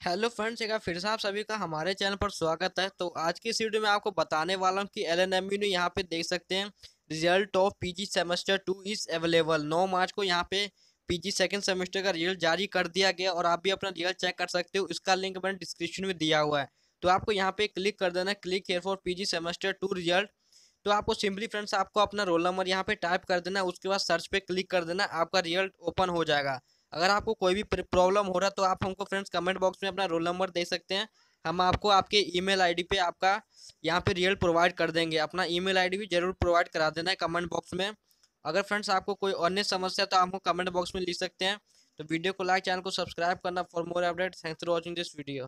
Hello friends, एक फिर से आप सभी का हमारे चैनल पर स्वागत है। तो आज की इस वीडियो में आपको बताने वाला हूँ कि एल एन एम यू यहाँ पे देख सकते हैं result of PG semester two is available नौ मार्च को यहाँ पे पीजी सेकंड सेमेस्टर का रिज़ल्ट जारी कर दिया गया और आप भी अपना रिज़ल्ट चेक कर सकते हो, इसका लिंक मैंने डिस्क्रिप्शन में दिया हुआ है। तो आपको यहाँ पे क्लिक कर देना click here for PG semester two result तो आपको सिंपली फ्रेंड्स आपको अपना रोल नंबर यहाँ पे टाइप कर देना, उसके बाद सर्च पे क्लिक कर देना, आपका रिज़ल्ट ओपन हो जाएगा। अगर आपको कोई भी प्रॉब्लम हो रहा है तो आप हमको फ्रेंड्स कमेंट बॉक्स में अपना रोल नंबर दे सकते हैं। हम आपको आपके ईमेल आईडी पे आपका यहाँ पे रियल प्रोवाइड कर देंगे। अपना ईमेल आईडी भी ज़रूर प्रोवाइड करा देना है कमेंट बॉक्स में। अगर फ्रेंड्स आपको कोई अन्य समस्या तो आपको कमेंट बॉक्स में लिख सकते हैं। तो वीडियो को लाइक चैनल को सब्सक्राइब करना for more update thanks for watching this video